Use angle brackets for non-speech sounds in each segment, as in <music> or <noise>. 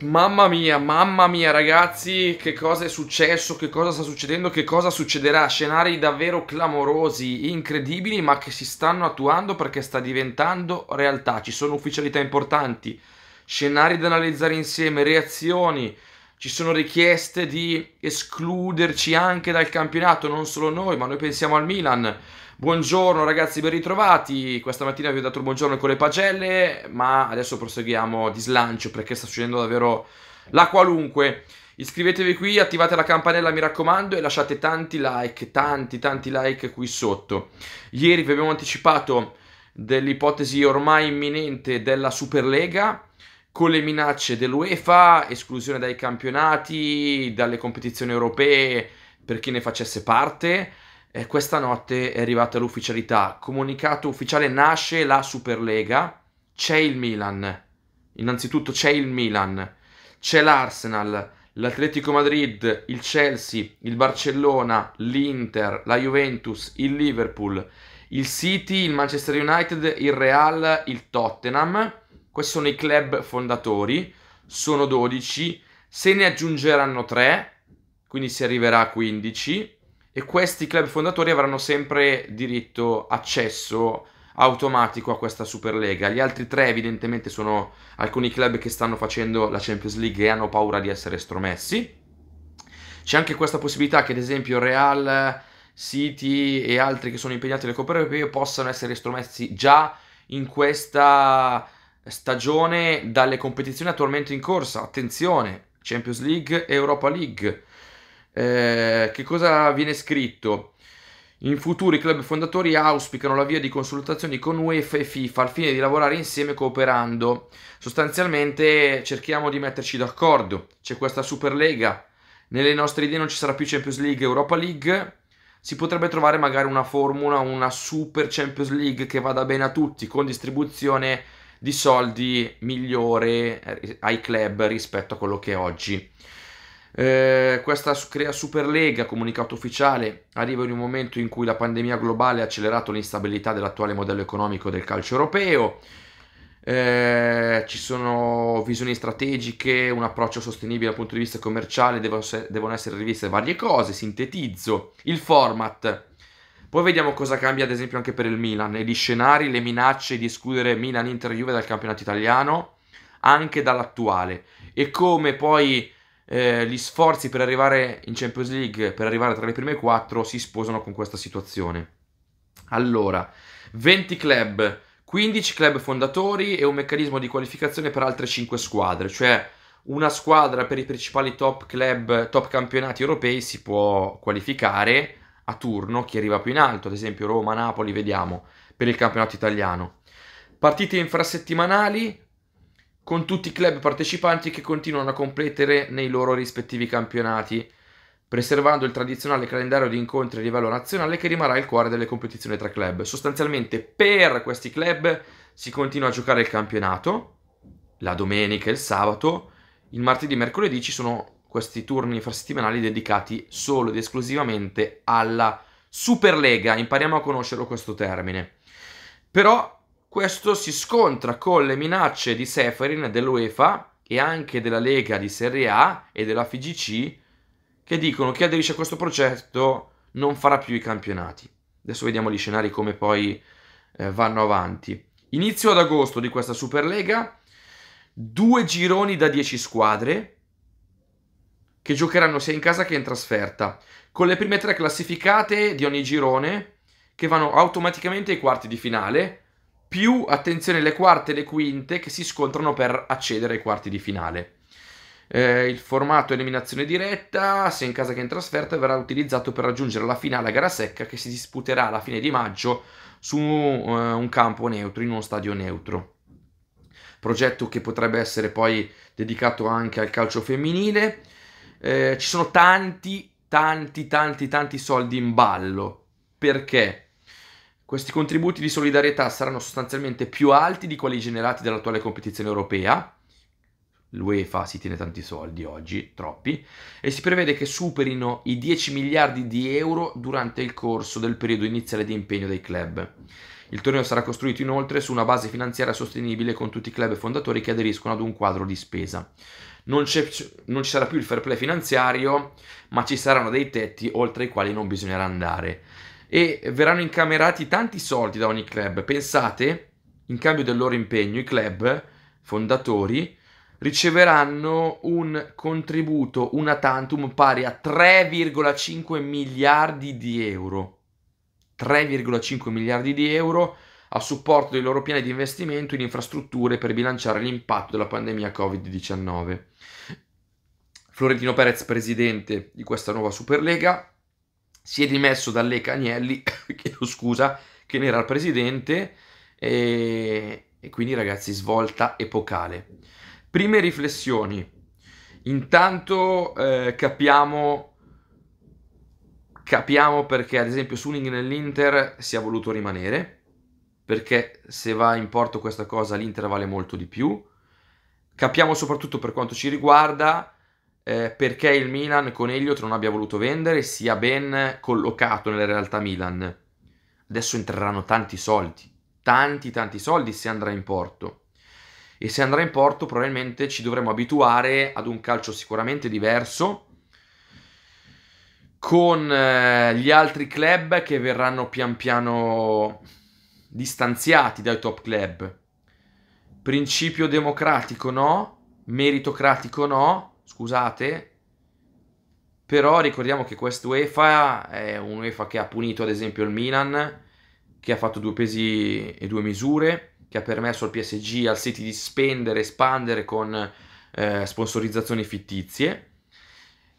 Mamma mia, mamma mia ragazzi, che cosa è successo, che cosa sta succedendo, che cosa succederà. Scenari davvero clamorosi, incredibili, ma che si stanno attuando perché sta diventando realtà. Ci sono ufficialità importanti, scenari da analizzare insieme, reazioni. Ci sono richieste di escluderci anche dal campionato, non solo noi, ma noi pensiamo al Milan. Buongiorno ragazzi, ben ritrovati. Questa mattina vi ho dato il buongiorno con le pagelle, ma adesso proseguiamo di slancio perché sta succedendo davvero la qualunque. Iscrivetevi qui, attivate la campanella mi raccomando e lasciate tanti like, tanti tanti like qui sotto. Ieri vi abbiamo anticipato dell'ipotesi ormai imminente della Superlega con le minacce dell'UEFA, esclusione dai campionati, dalle competizioni europee per chi ne facesse parte eh, questa notte è arrivata l'ufficialità. Comunicato ufficiale nasce la Superlega. C'è il Milan. Innanzitutto c'è il Milan. C'è l'Arsenal, l'Atletico Madrid, il Chelsea, il Barcellona, l'Inter, la Juventus, il Liverpool, il City, il Manchester United, il Real, il Tottenham. Questi sono i club fondatori. Sono 12. Se ne aggiungeranno 3, quindi si arriverà a 15 e questi club fondatori avranno sempre diritto accesso automatico a questa Superlega. Gli altri tre evidentemente sono alcuni club che stanno facendo la Champions League e hanno paura di essere estromessi. C'è anche questa possibilità che ad esempio Real, City e altri che sono impegnati nelle coppe europee possano essere estromessi già in questa stagione dalle competizioni attualmente in corsa. Attenzione, Champions League e Europa League. Eh, che cosa viene scritto? In futuro i club fondatori auspicano la via di consultazioni con UEFA e FIFA al fine di lavorare insieme cooperando. Sostanzialmente cerchiamo di metterci d'accordo. C'è questa Superlega. Nelle nostre idee non ci sarà più Champions League e Europa League. Si potrebbe trovare magari una formula, una Super Champions League che vada bene a tutti, con distribuzione di soldi migliore eh, ai club rispetto a quello che è oggi. Eh, questa crea Superlega, comunicato ufficiale, arriva in un momento in cui la pandemia globale ha accelerato l'instabilità dell'attuale modello economico del calcio europeo. Eh, ci sono visioni strategiche, un approccio sostenibile dal punto di vista commerciale, devono essere riviste varie cose. Sintetizzo il format. Poi vediamo cosa cambia, ad esempio, anche per il Milan. Gli scenari, le minacce di escludere Milan, Inter, Juve dal campionato italiano, anche dall'attuale. E come poi eh, gli sforzi per arrivare in Champions League, per arrivare tra le prime quattro, si sposano con questa situazione. Allora, 20 club, 15 club fondatori e un meccanismo di qualificazione per altre 5 squadre, cioè una squadra per i principali top club, top campionati europei si può qualificare a turno chi arriva più in alto, ad esempio Roma, Napoli, vediamo, per il campionato italiano. Partite infrasettimanali, con tutti i club partecipanti che continuano a competere nei loro rispettivi campionati, preservando il tradizionale calendario di incontri a livello nazionale che rimarrà il cuore delle competizioni tra club. Sostanzialmente per questi club si continua a giocare il campionato, la domenica e il sabato, il martedì e mercoledì ci sono questi turni infrasettimanali dedicati solo ed esclusivamente alla Superlega, impariamo a conoscerlo questo termine. Però questo si scontra con le minacce di Seferin dell'UEFA e anche della Lega di Serie A e della FGC che dicono che aderisce a questo progetto non farà più i campionati. Adesso vediamo gli scenari come poi eh, vanno avanti. Inizio ad agosto di questa Superlega, due gironi da 10 squadre che giocheranno sia in casa che in trasferta, con le prime tre classificate di ogni girone che vanno automaticamente ai quarti di finale più attenzione le quarte e le quinte che si scontrano per accedere ai quarti di finale. Eh, il formato eliminazione diretta, sia in casa che in trasferta, verrà utilizzato per raggiungere la finale a gara secca che si disputerà alla fine di maggio su uh, un campo neutro, in uno stadio neutro. Progetto che potrebbe essere poi dedicato anche al calcio femminile. Eh, ci sono tanti, tanti, tanti, tanti soldi in ballo. Perché? Questi contributi di solidarietà saranno sostanzialmente più alti di quelli generati dall'attuale competizione europea. l'UEFA si tiene tanti soldi oggi, troppi, e si prevede che superino i 10 miliardi di euro durante il corso del periodo iniziale di impegno dei club. Il torneo sarà costruito inoltre su una base finanziaria sostenibile con tutti i club fondatori che aderiscono ad un quadro di spesa. Non, non, ci sarà più il fair play finanziario, ma ci saranno dei tetti oltre i quali non bisognerà andare. E verranno incamerati tanti soldi da ogni club. Pensate, in cambio del loro impegno, i club fondatori riceveranno un contributo una tantum pari a 3,5 miliardi di euro. 3,5 miliardi di euro a supporto dei loro piani di investimento in infrastrutture per bilanciare l'impatto della pandemia Covid-19. Florentino Perez, presidente di questa nuova Superlega, si è dimesso da Lecca Agnelli, <coughs> chiedo scusa, che ne era il presidente, e, e quindi ragazzi svolta epocale. Prime riflessioni. Intanto eh, capiamo, capiamo perché ad esempio Suning nell'Inter si è voluto rimanere, perché se va in porto questa cosa l'Inter vale molto di più. Capiamo soprattutto per quanto ci riguarda eh, perché il Milan con Elliott non abbia voluto vendere sia ben collocato nella realtà Milan. Adesso entreranno tanti soldi, tanti tanti soldi se andrà in porto. E se andrà in porto probabilmente ci dovremo abituare ad un calcio sicuramente diverso con eh, gli altri club che verranno pian piano distanziati dai top club. Principio democratico no, meritocratico no, scusate, però ricordiamo che quest'UEFA è un'UEFA che ha punito ad esempio il Milan, che ha fatto due pesi e due misure, che ha permesso al PSG al City di spendere, espandere con eh, sponsorizzazioni fittizie.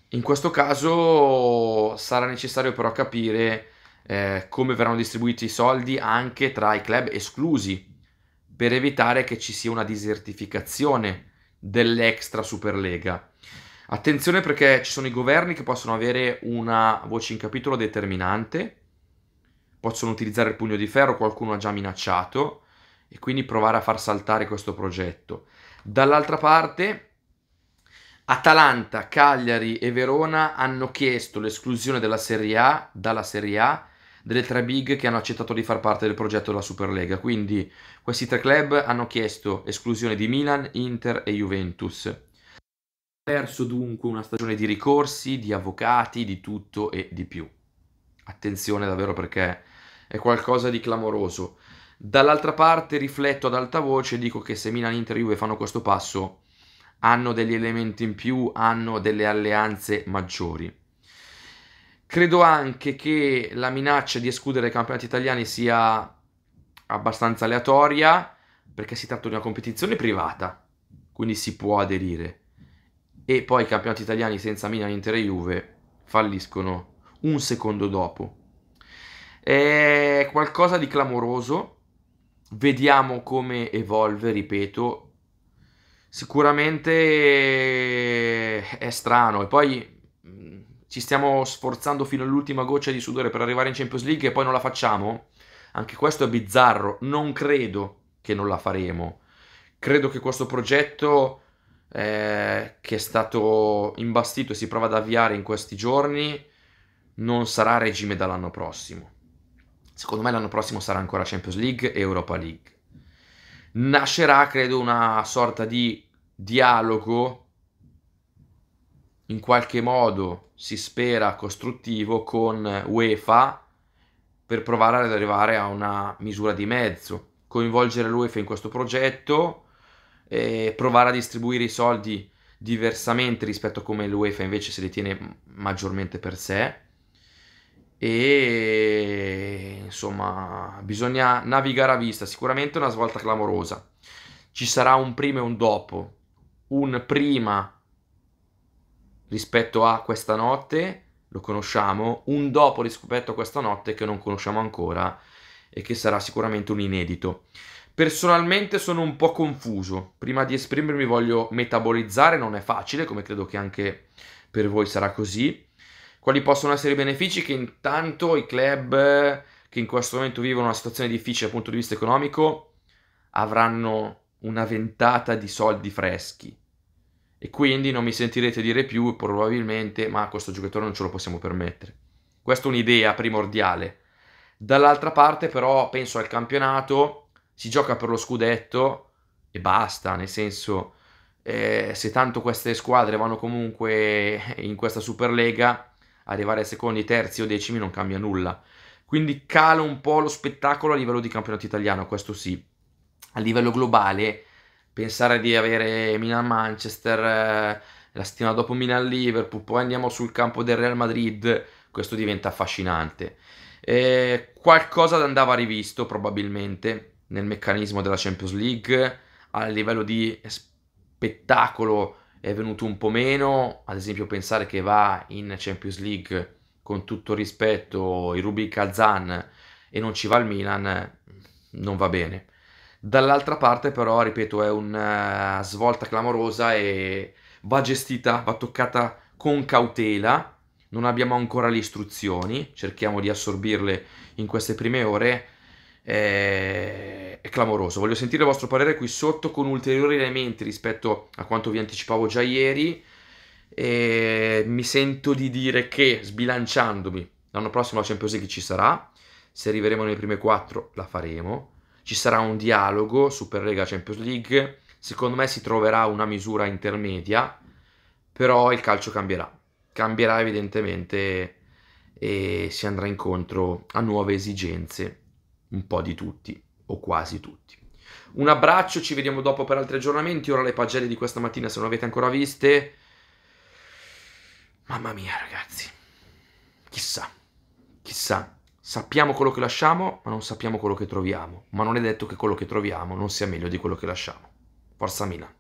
In questo caso sarà necessario però capire eh, come verranno distribuiti i soldi anche tra i club esclusi per evitare che ci sia una disertificazione dell'extra Superlega. Attenzione perché ci sono i governi che possono avere una voce in capitolo determinante, possono utilizzare il pugno di ferro, qualcuno ha già minacciato e quindi provare a far saltare questo progetto. Dall'altra parte, Atalanta, Cagliari e Verona hanno chiesto l'esclusione della Serie A dalla Serie A delle tre big che hanno accettato di far parte del progetto della Superlega. Quindi questi tre club hanno chiesto esclusione di Milan, Inter e Juventus. Perso dunque una stagione di ricorsi, di avvocati, di tutto e di più. Attenzione davvero perché è qualcosa di clamoroso. Dall'altra parte rifletto ad alta voce e dico che se Milan, Inter e Juve fanno questo passo hanno degli elementi in più, hanno delle alleanze maggiori. Credo anche che la minaccia di escludere i campionati italiani sia abbastanza aleatoria perché si tratta di una competizione privata, quindi si può aderire. E poi i campionati italiani senza Milan, Inter e Juve falliscono un secondo dopo. È qualcosa di clamoroso. Vediamo come evolve, ripeto. Sicuramente è strano. E poi ci stiamo sforzando fino all'ultima goccia di sudore per arrivare in Champions League e poi non la facciamo? Anche questo è bizzarro, non credo che non la faremo. Credo che questo progetto eh, che è stato imbastito e si prova ad avviare in questi giorni non sarà regime dall'anno prossimo. Secondo me l'anno prossimo sarà ancora Champions League e Europa League. Nascerà, credo, una sorta di dialogo in qualche modo si spera costruttivo con UEFA per provare ad arrivare a una misura di mezzo, coinvolgere l'UEFA in questo progetto e provare a distribuire i soldi diversamente rispetto a come l'UEFA invece se li tiene maggiormente per sé. E insomma bisogna navigare a vista sicuramente una svolta clamorosa. Ci sarà un prima e un dopo. Un prima rispetto a questa notte, lo conosciamo, un dopo rispetto a questa notte che non conosciamo ancora e che sarà sicuramente un inedito. Personalmente sono un po' confuso, prima di esprimermi voglio metabolizzare, non è facile, come credo che anche per voi sarà così. Quali possono essere i benefici? Che intanto i club che in questo momento vivono una situazione difficile dal punto di vista economico avranno una ventata di soldi freschi e quindi non mi sentirete dire più probabilmente ma questo giocatore non ce lo possiamo permettere. Questa è un'idea primordiale. Dall'altra parte però penso al campionato, si gioca per lo scudetto e basta, nel senso eh, se tanto queste squadre vanno comunque in questa Superlega, arrivare ai secondi, terzi o decimi non cambia nulla. Quindi cala un po' lo spettacolo a livello di campionato italiano, questo sì. A livello globale, pensare di avere Milan-Manchester, eh, la settimana dopo Milan-Liverpool, poi andiamo sul campo del Real Madrid, questo diventa affascinante. Eh, qualcosa andava rivisto probabilmente nel meccanismo della Champions League, a livello di spettacolo è venuto un po' meno, ad esempio pensare che va in Champions League con tutto rispetto il Rubik Kazan e non ci va il Milan non va bene. Dall'altra parte però, ripeto, è una svolta clamorosa e va gestita, va toccata con cautela. Non abbiamo ancora le istruzioni, cerchiamo di assorbirle in queste prime ore è, è clamoroso. Voglio sentire il vostro parere qui sotto con ulteriori elementi rispetto a quanto vi anticipavo già ieri. E mi sento di dire che sbilanciandomi l'anno prossimo la Champions League ci sarà. Se arriveremo nelle prime quattro la faremo. Ci sarà un dialogo Superlega Champions League. Secondo me si troverà una misura intermedia, però il calcio cambierà. Cambierà evidentemente e si andrà incontro a nuove esigenze un po' di tutti, o quasi tutti. Un abbraccio, ci vediamo dopo per altri aggiornamenti. Ora le pagelle di questa mattina, se non avete ancora viste. Mamma mia, ragazzi. Chissà, chissà. Sappiamo quello che lasciamo, ma non sappiamo quello che troviamo. Ma non è detto che quello che troviamo non sia meglio di quello che lasciamo. Forza Milan.